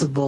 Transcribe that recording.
responsible